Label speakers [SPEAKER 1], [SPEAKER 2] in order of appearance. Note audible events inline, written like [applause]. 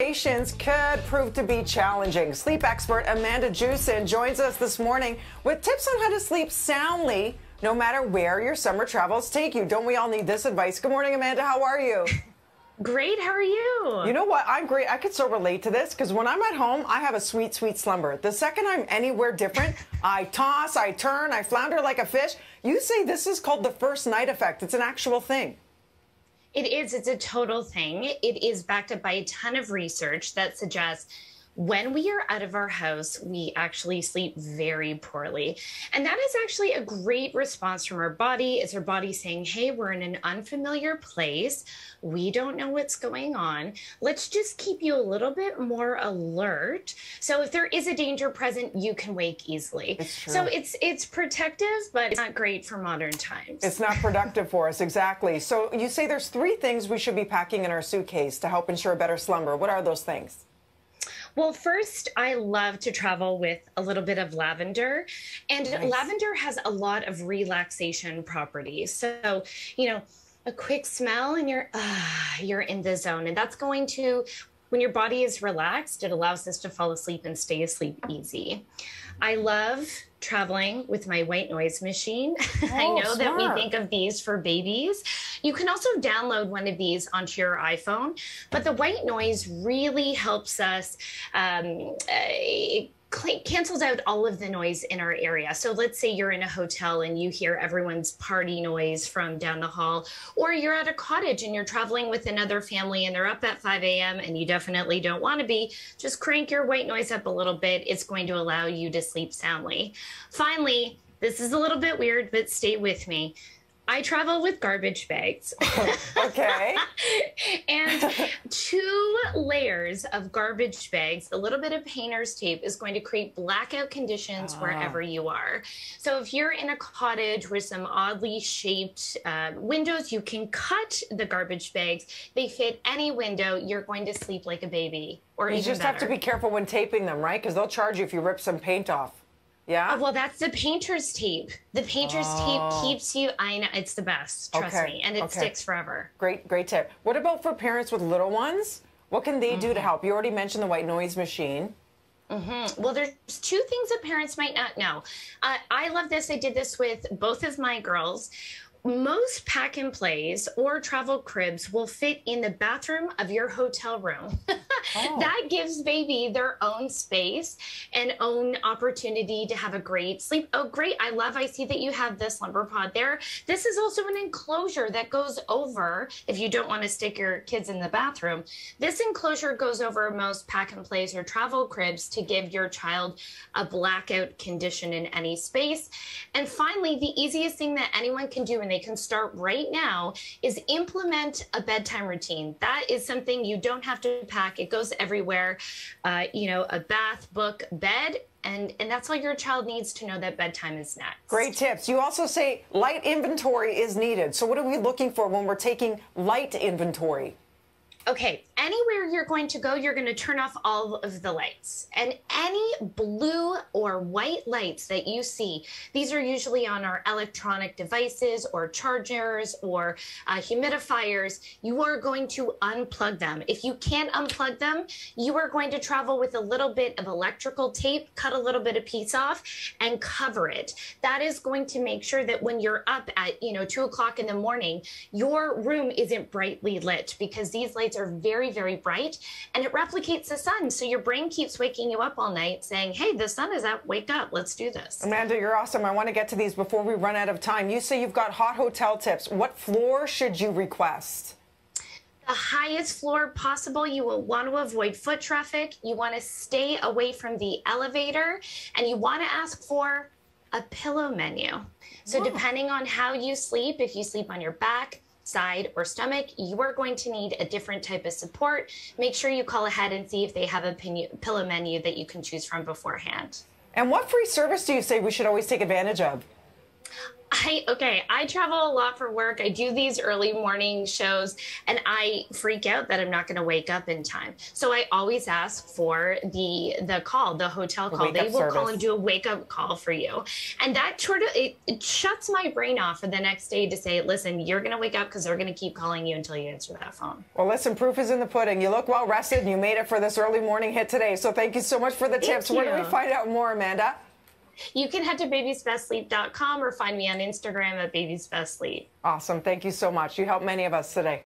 [SPEAKER 1] Patients could prove to be challenging. Sleep expert Amanda Jewson joins us this morning with tips on how to sleep soundly no matter where your summer travels take you. Don't we all need this advice? Good morning, Amanda. How are you? [laughs]
[SPEAKER 2] Great. How are you?
[SPEAKER 1] You know what? I'm great. I could so relate to this because when I'm at home, I have a sweet, sweet slumber. The second I'm anywhere different, [laughs] I toss, I turn, I flounder like a fish. You say this is called the first night effect. It's an actual thing.
[SPEAKER 2] It is. It's a total thing. It is backed up by a ton of research that suggests when we are out of our house, we actually sleep very poorly. And that is actually a great response from our body. It's our body saying, hey, we're in an unfamiliar place. We don't know what's going on. Let's just keep you a little bit more alert. So if there is a danger present, you can wake easily. So it's it's protective, but it's not great for modern times.
[SPEAKER 1] It's not productive for us, exactly. So you say there's three things we should be packing in our suitcase to help ensure a better slumber. What are those things?
[SPEAKER 2] Well, first, I love to travel with a little bit of lavender, and nice. lavender has a lot of relaxation properties. So, you know, a quick smell and you're uh, you're in the zone, and that's going to when your body is relaxed, it allows us to fall asleep and stay asleep easy. I love traveling with my white noise machine. [laughs] Oh, I know that we think of these for babies. You can also download one of these onto your iPhone, but the white noise really helps us. Um, uh, cancels out all of the noise in our area. So let's say you're in a hotel and you hear everyone's party noise from down the hall, or you're at a cottage and you're traveling with another family and they're up at 5 a.m. and you definitely don't want to be. Just crank your white noise up a little bit. It's going to allow you to sleep soundly. Finally, this is a little bit weird, but stay with me. I travel with garbage bags. [laughs]
[SPEAKER 1] okay. [laughs]
[SPEAKER 2] and two layers of garbage bags, a little bit of painter's tape is going to create blackout conditions wherever you are. So if you're in a cottage with some oddly shaped uh, windows, you can cut the garbage bags. They fit any window. You're going to sleep like a baby. Or
[SPEAKER 1] you just
[SPEAKER 2] better.
[SPEAKER 1] have to be careful when taping them, right? Because they'll charge you if you rip some paint off. Yeah.
[SPEAKER 2] Oh, well, that's the painter's tape. The painter's oh. tape keeps you. I know it's the best. Trust okay. me, and it okay. sticks forever.
[SPEAKER 1] Great, great tip. What about for parents with little ones? What can they mm -hmm. do to mm-hmm. help? You already mentioned the white noise machine.
[SPEAKER 2] Mm -hmm. Well, there's two things that parents might not know. Uh, I love this. I did this with both of my girls most pack and plays or travel cribs will fit in the bathroom of your hotel room. [laughs] oh. That gives baby their own space and own opportunity to have a great sleep. Oh, great. I love, I see that you have this SlumberPod there. This is also an enclosure that goes over, if you don't want to stick your kids in the bathroom, this enclosure goes over most pack and plays or travel cribs to give your child a blackout condition in any space. And finally, the easiest thing that anyone can do and they can start right now is implement a bedtime routine. That is something you don't have to pack. It goes everywhere. Uh, you know, a bath, book, bed, and and that's all your child needs to know that bedtime is next.
[SPEAKER 1] Great tips. You also say light inventory is needed. So what are we looking for when we're taking light inventory?
[SPEAKER 2] Okay, anywhere you're going to go, you're going to turn off all of the lights. And any blue or white lights that you see, these are usually on our electronic devices or chargers or uh, humidifiers. You are going to unplug them. If you can't unplug them, you are going to travel with a little bit of electrical tape, cut a little bit of piece off, and cover it. That is going to make sure that when you're up at, you know, two o'clock in the morning, your room isn't brightly lit because these lights lights are very, very bright and it replicates the sun. So your brain keeps waking you up all night saying, hey, the sun is up, wake up, let's do this.
[SPEAKER 1] Amanda, you're awesome. I want to get to these before we run out of time. You say you've got hot hotel tips. What floor should you request?
[SPEAKER 2] the highest floor possible. You will want to avoid foot traffic. You want to stay away from the elevator and you want to ask for a pillow menu. So, depending on how you sleep, if you sleep on your back, side, or stomach, you are going to need a different type of support. Make sure you call ahead and see if they have a pillow menu that you can choose from beforehand.
[SPEAKER 1] And what free service do you say we should always take advantage of?
[SPEAKER 2] I okay, I travel a lot for work. I do these early morning shows and I freak out that I'm not going to wake up in time. So I always ask for the the call, the hotel call. They will service. call and do a wake up call for you. And that sort of it, it shuts my brain off for the next day to say, "Listen, you're going to wake up because they're going to keep calling you until you answer that phone."
[SPEAKER 1] Well, listen, proof is in the pudding. You look well rested and you made it for this early morning hit today. So thank you so much for the thank tips. You. Where do we find out more, Amanda?
[SPEAKER 2] You can head to babiesbestsleep.com or find me on Instagram at babiesbestsleep.
[SPEAKER 1] Awesome. Thank you so much. You helped many of us today.